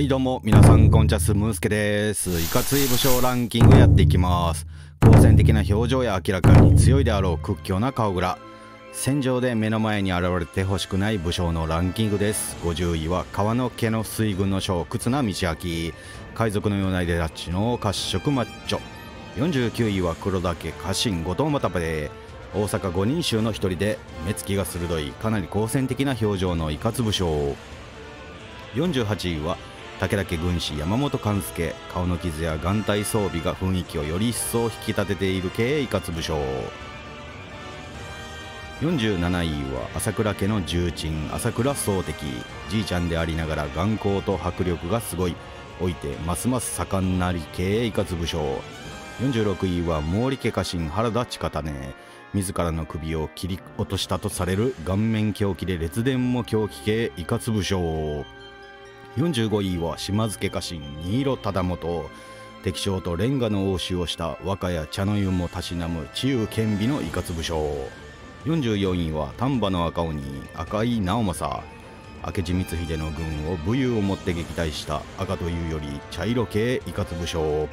はいどうも皆さんこんちゃすムースケです。いかつい武将ランキングやっていきます。好戦的な表情や明らかに強いであろう屈強な顔柄戦場で目の前に現れてほしくない武将のランキングです。50位は川の毛の水軍の将忽那道明海賊のような出立ちの褐色マッチョ。49位は黒岳家臣後藤又部。大阪五人衆の一人で目つきが鋭いかなり好戦的な表情のいかつ武将。48位は武田家軍師山本勘介顔の傷や眼帯装備が雰囲気をより一層引き立てている系いかつ武将。47位は朝倉家の重鎮朝倉宗敵じいちゃんでありながら眼光と迫力がすごいおいてますます盛んなり系いかつ武将。46位は毛利家家臣原田近種自らの首を切り落としたとされる顔面狂気で列伝も狂気系いかつ武将。45位は島津家家臣新色忠元敵将とレンガの応酬をした和歌や茶の湯もたしなむ治癒兼備のいかつ武将。44位は丹波の赤鬼赤井直政。明智光秀の軍を武勇をもって撃退した赤というより茶色系いかつ武将。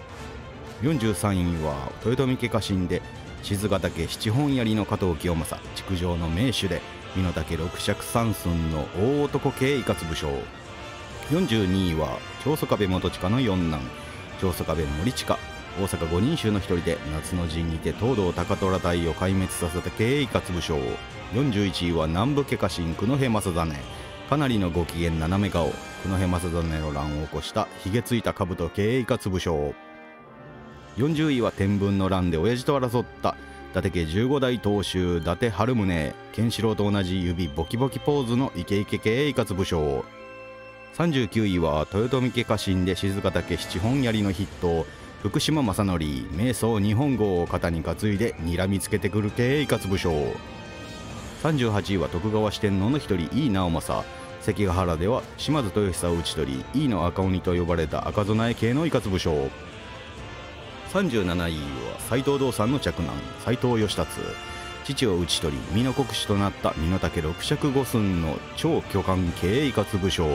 43位は豊臣家家臣で静ヶ岳七本槍の加藤清正。築城の名手で身の丈六尺三寸の大男系いかつ武将。42位は長宗我部元親の四男。長宗我部森親。大阪五人衆の一人で夏の陣にて東堂高虎隊を壊滅させた経営活武将。41位は南部家家臣久野平正実かなりのご機嫌斜め顔。久野平正実の乱を起こしたひげついた兜経営活武将。40位は天文の乱で親父と争った伊達家15代当主伊達春宗。ケンシロウと同じ指ボキボキポーズのイケイケ系活武将。39位は豊臣家家臣で静ヶ岳七本槍の筆頭福島正則瞑想日本号を肩に担いで睨みつけてくる系いかつ武将。38位は徳川四天王の一人井伊直政。関ヶ原では島津豊久を討ち取り井伊の赤鬼と呼ばれた赤備え系のいかつ武将。37位は斎藤道三の嫡男斎藤義達。父を討ち取り身の国主となった身の丈六尺五寸の超巨漢系いかつ武将。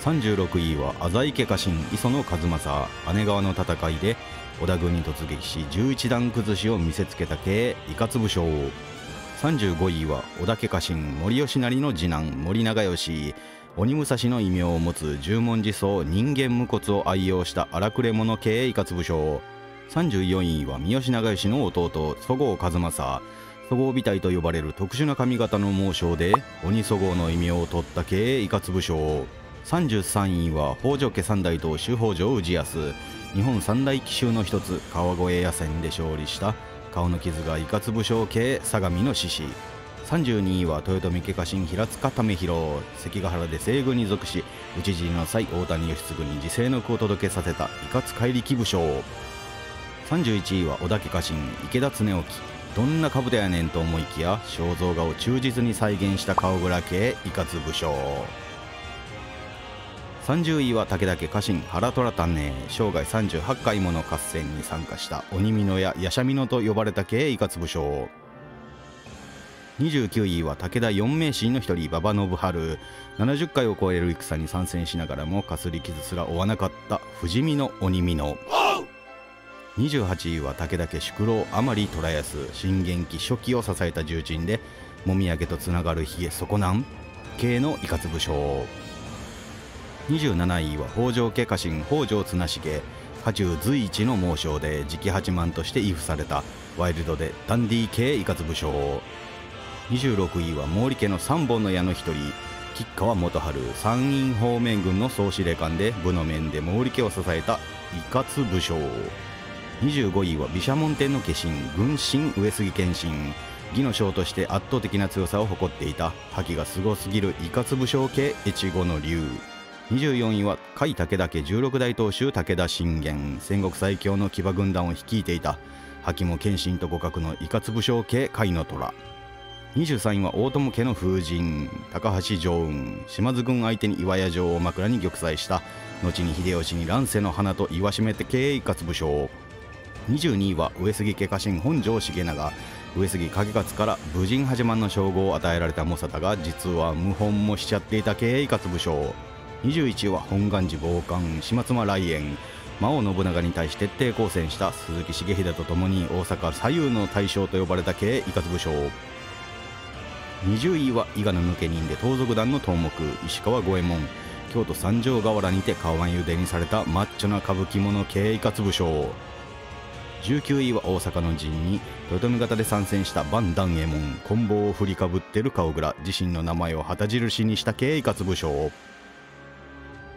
36位は浅井家家臣磯野和正姉川の戦いで織田軍に突撃し11段崩しを見せつけた系いかつ武将。35位は織田家家臣森吉成の次男森長吉鬼武蔵の異名を持つ十文字荘人間無骨を愛用した荒くれ者系いかつ武将。34位は三好長吉の弟十郷和正そごう美体と呼ばれる特殊な髪型の猛将で鬼そごうの異名を取った系いかつ武将。33位は北条家三代当主北条氏康。日本三大奇襲の一つ川越野戦で勝利した。顔の傷がいかつ武将系相模の志士。32位は豊臣家家臣平塚為広。関ヶ原で西軍に属し討ち死の際大谷義継に自制の句を届けさせたいかつ怪力武将。31位は織田家家臣池田恒興。どんな兜やねんと思いきや肖像画を忠実に再現した顔蔵系いかつ武将。30位は武田家家臣原虎種生涯38回もの合戦に参加した鬼美濃やヤシャミノと呼ばれた系いかつ武将。29位は武田四名神の一人馬場信春。70回を超える戦に参戦しながらもかすり傷すら負わなかった不死身の鬼美濃。28位は武田家宿老甘利虎安新元気初期を支えた重鎮でもみあげとつながるひげ底南系のいかつ武将。27位は北条家家臣北条綱重。家中随一の猛将で次期八幡として畏怖された。ワイルドでダンディー系いかつ武将。26位は毛利家の三本の矢の一人。吉川元春。山陰方面軍の総司令官で部の面で毛利家を支えた。いかつ武将。25位は毘沙門天の化身。軍神上杉謙信。義の将として圧倒的な強さを誇っていた。覇気がすごすぎるいかつ武将系越後の竜。24位は甲斐武田家16代当主武田信玄。戦国最強の騎馬軍団を率いていた。覇気も謙信と互角のいかつ武将系甲斐の虎。23位は大友家の風神高橋常雲島津軍相手に岩屋城を枕に玉砕した。後に秀吉に乱世の花と言わしめて経営いかつ武将。22位は上杉家家臣本庄重長。上杉景勝から武人始まんの称号を与えられた猛者だが実は謀反もしちゃっていた経営いかつ武将。21位は本願寺傍観島妻来園魔王信長に対し徹底抗戦した鈴木重秀とともに大阪左右の大将と呼ばれた系伊勝武将。20位は伊賀の抜け人で盗賊団の頭目石川五右衛門。京都三条河原にて川湾ゆでにされたマッチョな歌舞伎者系伊勝武将。19位は大阪の陣に豊臣方で参戦した万段右衛門。棍棒を振りかぶってる顔蔵自身の名前を旗印にした系伊勝武将。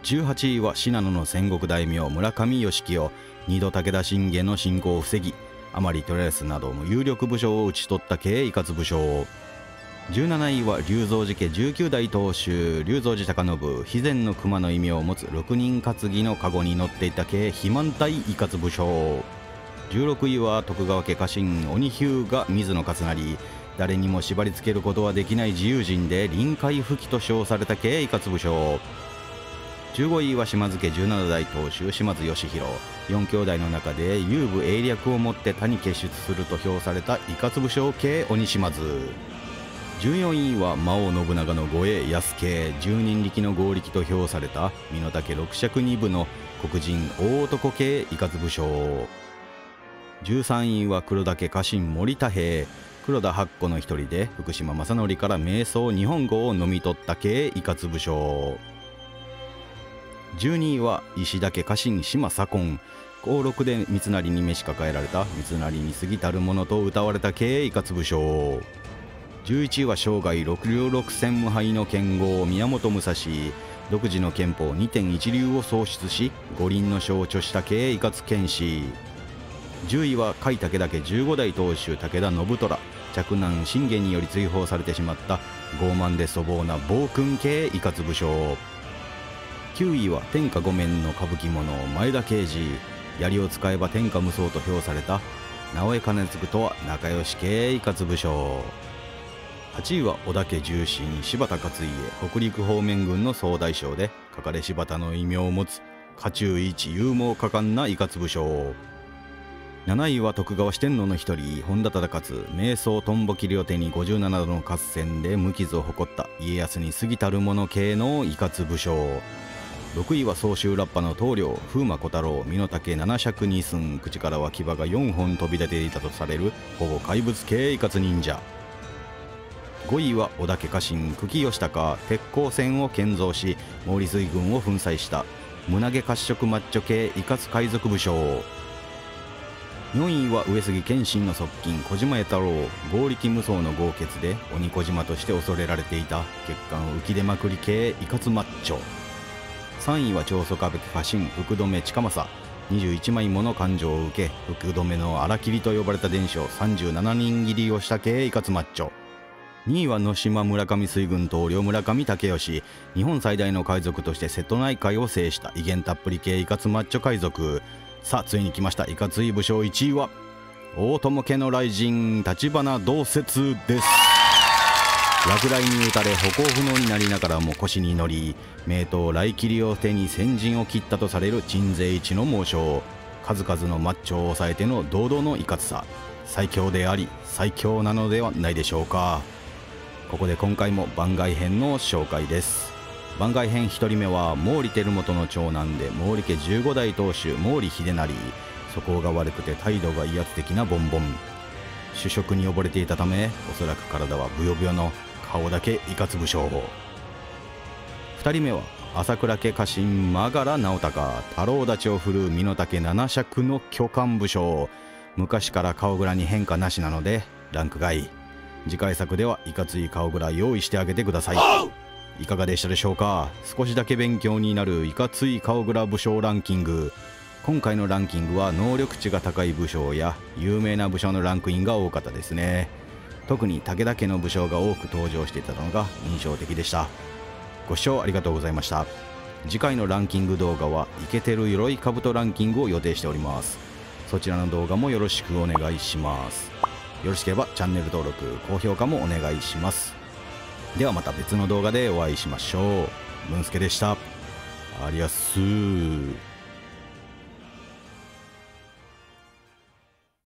18位は信濃の戦国大名村上義清二度武田信玄の侵攻を防ぎ甘利虎安などの有力武将を討ち取った系伊勝武将17位は龍造寺家19代当主龍造寺隆信肥前の熊の意味を持つ6人担ぎの籠に乗っていた系肥満隊伊勝武将。16位は徳川家家臣鬼日向が水野勝成。誰にも縛り付けることはできない自由人で臨海吹きと称された系伊勝武将。15位は島津家17代当主島津義弘4兄弟の中で遊武英略をもって他に結出すると評された伊勝武将系鬼島津。14位は魔王信長の護衛安家10人力の合力と評された身の丈六尺二部の黒人大男系伊勝武将。13位は黒岳家臣森田平黒田八子の一人で福島正則から瞑想日本語を飲み取った系伊勝武将。12位は石田家臣島左近。登録で三成に召し抱えられた。三成に過ぎたるものと歌われた系伊勝武将。11位は生涯六両六千無敗の剣豪宮本武蔵。独自の憲法2.1流を創出し五輪の象徴した系伊勝剣士。10位は甲斐武田家15代当主武田信虎。嫡男信玄により追放されてしまった傲慢で粗暴な暴君系伊勝武将。9位は天下御免の歌舞伎者前田慶次槍を使えば天下無双と評された直江兼続とは仲良し系伊勝武将。8位は織田家重臣柴田勝家北陸方面軍の総大将でかかれ柴田の異名を持つ家中一勇猛果敢な伊勝武将。7位は徳川四天王の一人本田忠勝瞑想トンボ切りを手に57度の合戦で無傷を誇った家康に過ぎたる者系の伊勝武将。6位は総集ラッパの棟梁風魔小太郎身の丈七尺二寸口からは牙が4本飛び出ていたとされるほぼ怪物系伊勝忍者。5位は織田家家臣久喜義高鉄鋼船を建造し毛利水軍を粉砕した。胸毛褐色マッチョ系伊勝海賊武将。4位は上杉謙信の側近小島栄太郎。合力無双の豪傑で鬼小島として恐れられていた。血管浮き出まくり系伊勝マッチョ。3位は長宗歌舞伎家臣福留近政。21枚もの勘定を受け福留の荒切りと呼ばれた伝承37人切りをした系伊勝マッチョ。2位は野島村上水軍統領村上武義。日本最大の海賊として瀬戸内海を制した。威厳たっぷり系イカツマッチョ海賊。さあついに来ました。いかつい武将1位は大友家の雷神立花同説です。落雷に打たれ歩行不能になりながらも腰に乗り名刀雷切りを手に先陣を切ったとされる鎮西一の猛将。数々のマッチョを抑えての堂々のいかつさ最強であり最強なのではないでしょうか。ここで今回も番外編の紹介です。番外編1人目は毛利輝元の長男で毛利家15代当主毛利秀成。素行が悪くて態度が威圧的なボンボン。主食に溺れていたためおそらく体はブヨブヨの顔だけいかつ武将2人目は朝倉家家臣真柄直隆太郎立ちを振るう身の丈七尺の巨漢武将。昔から顔蔵に変化なしなのでランク外。次回作ではいかつい顔ぐらい用意してあげてください。いかがでしたでしょうか？少しだけ勉強になるいかつい顔グラ武将ランキング。今回のランキングは能力値が高い武将や有名な武将のランクインが多かったですね。特に武田家の武将が多く登場していたのが印象的でした。ご視聴ありがとうございました。次回のランキング動画はイケてる鎧兜ランキングを予定しております。そちらの動画もよろしくお願いします。よろしければチャンネル登録高評価もお願いします。ではまた別の動画でお会いしましょう。ムンスケでした。ありやすー。